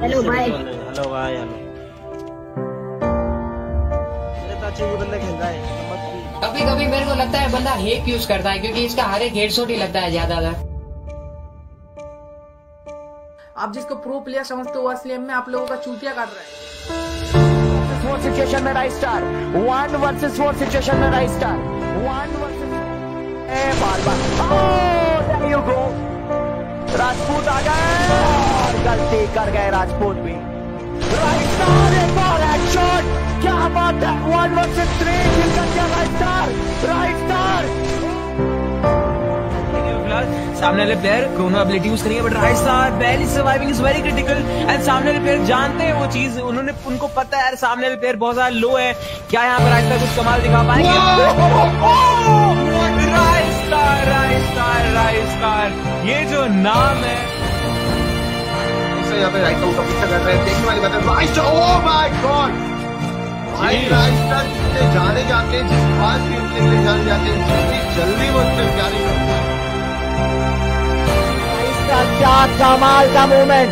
Hello भाई hello भाई hello तो अच्छे है कभी कभी मेरे को लगता है बंदा हेक यूज़ करता है क्योंकि इसका हर एक हेडशॉट ही लगता है ज़्यादातर। आप जिसको प्रो प्लेयर समझते हो असली में आप लोगों का चूतिया काट रहा है। फोर सिचुएशन में right star one versus four situation में right star one versus A बार बार गलती कर गए राजपूत भी। राइट स्टार एक और हेडशॉट क्या बात है? वन वर्सेस थ्री किल कर दिया राइट स्टार राइट स्टार सामने वाले प्लेयर क्रोनो एबिलिटी यूज़ करेंगे but right star belly surviving is very critical and सामने वाले प्लेयर जानते हैं वो चीज़। उन्होंने उनको पता है यार सामने वाले प्लेयर बहुत ज़्यादा लो है। क्या यहाँ पर राइट स्टार कुछ कमाल दिखा पाएँगे? से हैं है जाने जाते हैं जिस बात के जाने जाते हैं जल्दी वो हैं इसका क्या कमाल का मूवमेंट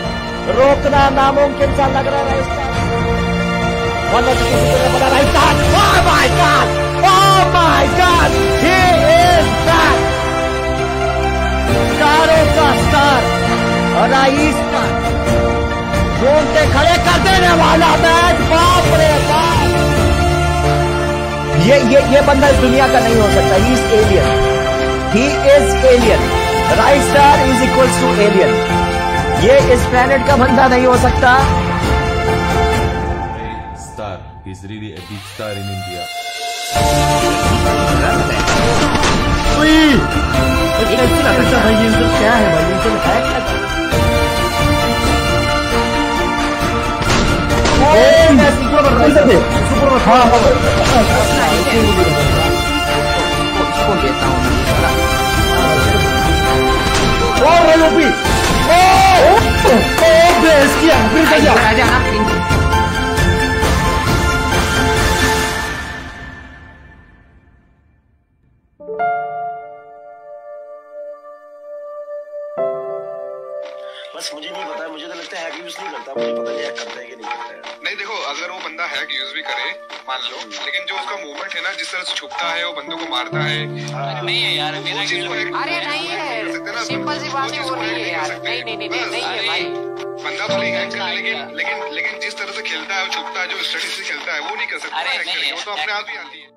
रोकना नामुमकिन सा लग रहा है इसका One of the people that put a right shot. Oh my God! Oh my God! He is back! स्टारों का स्टार का खड़े कर देने वाला मैच बाप रे बाप ये ये ये बंदा इस दुनिया का नहीं हो सकता he is alien he is alien right star is equal to alien ये इस प्लेनेट का बंदा नहीं हो सकता star. He's really a big star in India. क्या है भाई है हूँ किया फिर से बस मुझे नहीं पता मुझे तो लगता है हैक यूज़ नहीं करता मुझे पता नहीं हैक करता है कि नहीं करता है। नहीं देखो अगर वो बंदा हैक यूज़ भी करे मान लो लेकिन जो उसका मूवमेंट है ना जिस तरह से छुपता है वो बंदों को मारता है। नहीं है यार मेरा अरे नहीं है। सिंपल सी बात है वो नहीं है यार। नहीं नहीं नहीं नहीं नहीं है भाई। बंदा भले ही हैक करे लेकिन लेकिन लेकिन जिस तरह से खेलता है वो छुपता है जो स्टडी से खेलता है वो नहीं कर सकता। अरे नहीं है। वो तो अपने आप ही आती है।